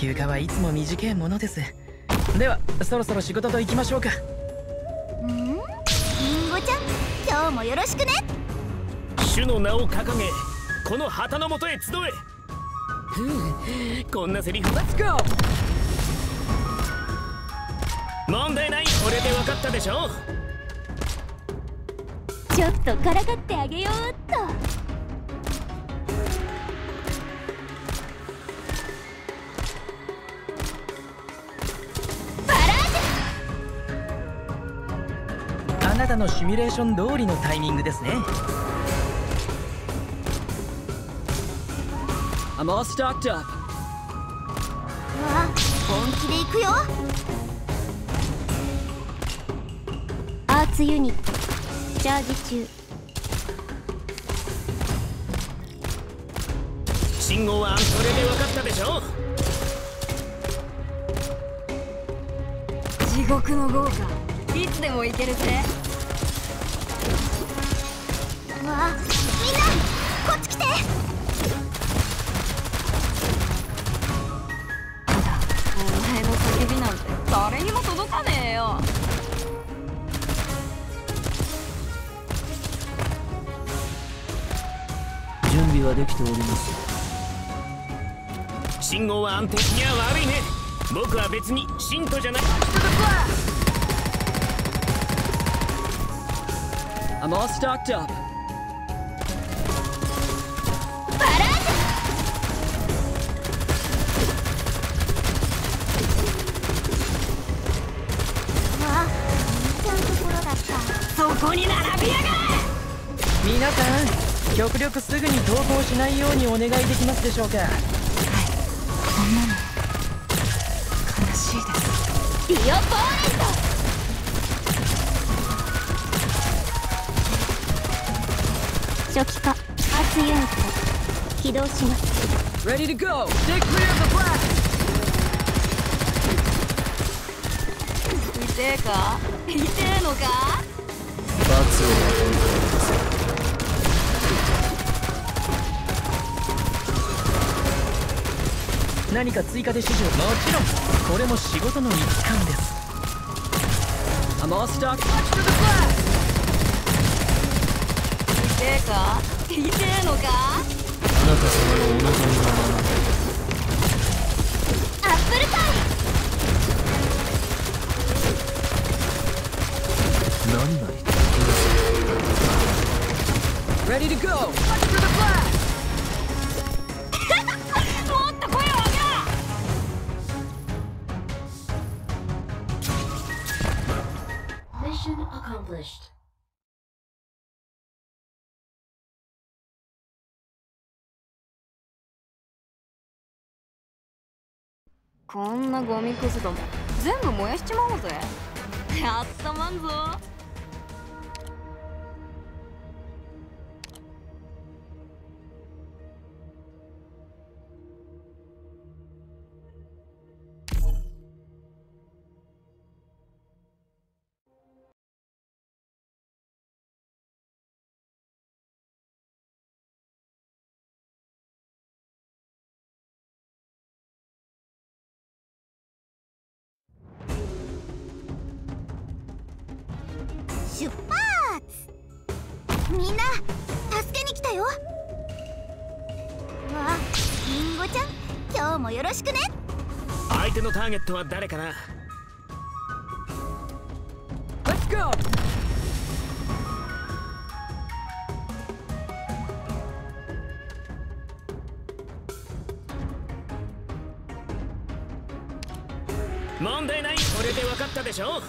休暇はいつも短いものです。ではそろそろ仕事と行きましょうか。ん？リンゴちゃん今日もよろしくね。主の名を掲げこの旗のもとへ集え。ふうこんなセリフ Let's go! 問題ない。これで分かったでしょ。ちょっとからかってあげようっとのシミュレーション通りのタイミングですね。I'm all stocked up. うわ本気で行くよ。アーツユニットチャージ中。信号はそれで分かったでしょ？地獄の豪華。いつでも行けるぜ。うわみんなこっち来てお前の叫びなんて誰にも届かねえよ準備はできております。信号は安定いや悪いね僕は別に信徒じゃない I'm all stocked up. 極力すぐに投稿しないようにお願いできますでしょうか？そんなの悲しいです。ディオポーレント初期化圧ユニット起動します。Ready to go. Stay clear of the blast. 痛えか？痛えのか？罰を何か追加で指示を。もちろん。これも仕事の一環です。the. 痛えか？痛えのか？あなた様のお望みのままアップルパイ何が言って.こんなゴミくずども全部燃やしちまおうぜ。やったまんぞ。出発みんな助けに来たよ。わりんごちゃん今日もよろしくね。相手のターゲットは誰かな？Let's go. 問題ない。これで分かったでしょ？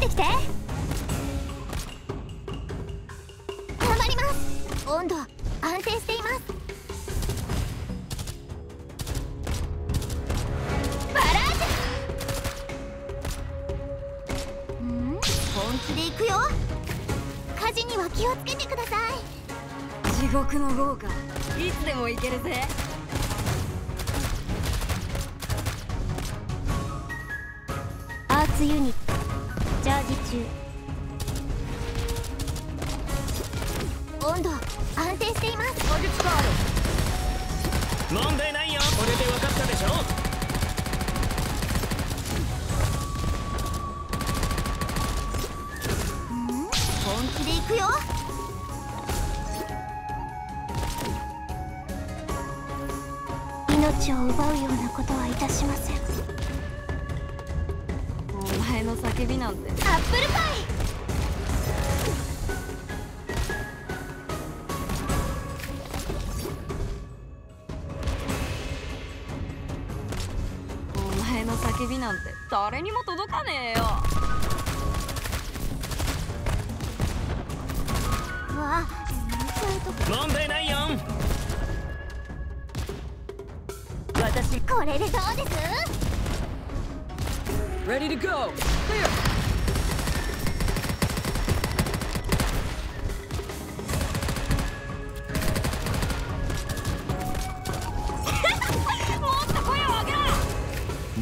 いてきて。頑張ります。温度安定しています。バラージュ。ん本気で行くよ。火事には気をつけてください。地獄の豪華いつでも行けるぜ。アーツユニットチャージ中温度安定しています。問題ないよ。これで分かったでしょ。本気で行くよ。命を奪うようなことはいたしませんの叫びなんて。アップルパイ。お前の叫びなんて誰にも届かねえよ。うわ問題ないよ。私これでどうです？Ready to go. Clear. もっと声を上げろ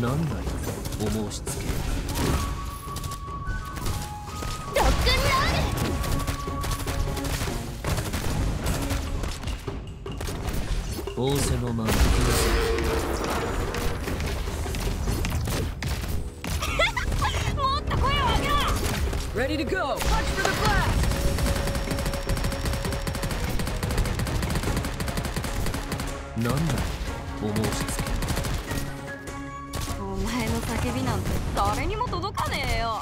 なんだよお申し付けロックンロ仰せのまま行きなさ Ready to go. Watch for the blast. いなんだよお申し付けお前の叫びなんて誰にも届かねえよ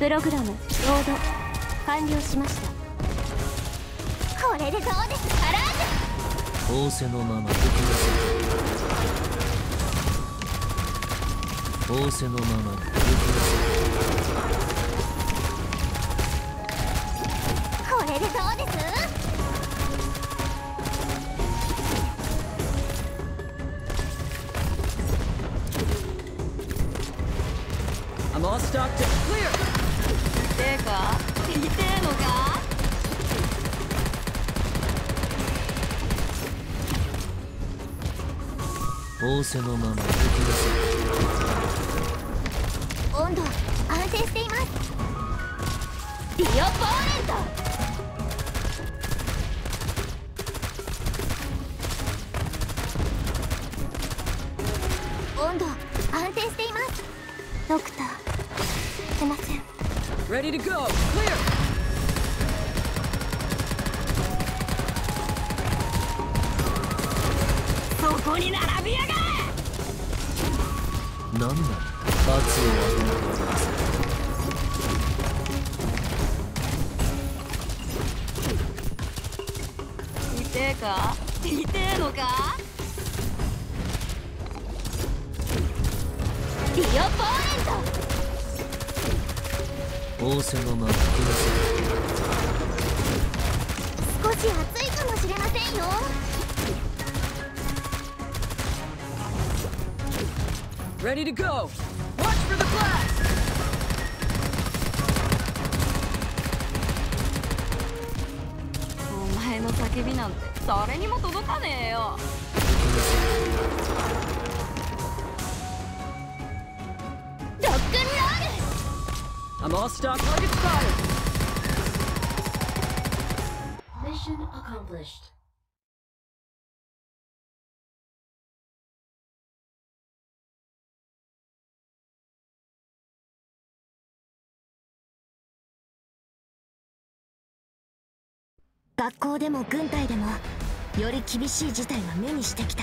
プログラムロード完了しましたこれでどうです？アラー仰せのまま行きなさい仰せのまま行きなさジュこれでどうです？仰せのまま行きなさ温度安定していますディオポーレント温度安定していますドクターすいません Ready to go. Clear. そこに並びやがれいなんだ？よ罰を当てなきゃなりません痛えか？痛えのか？ディオポーレン仰せのまま行きなさ。ト少し暑いかもしれませんよ。Ready to go. Watch for the blast. お前の叫びなんて誰にも届かねえよロックンロール I'm all stocked. Target spotted. Mission accomplished. 学校でも軍隊でもより厳しい事態は目にしてきた。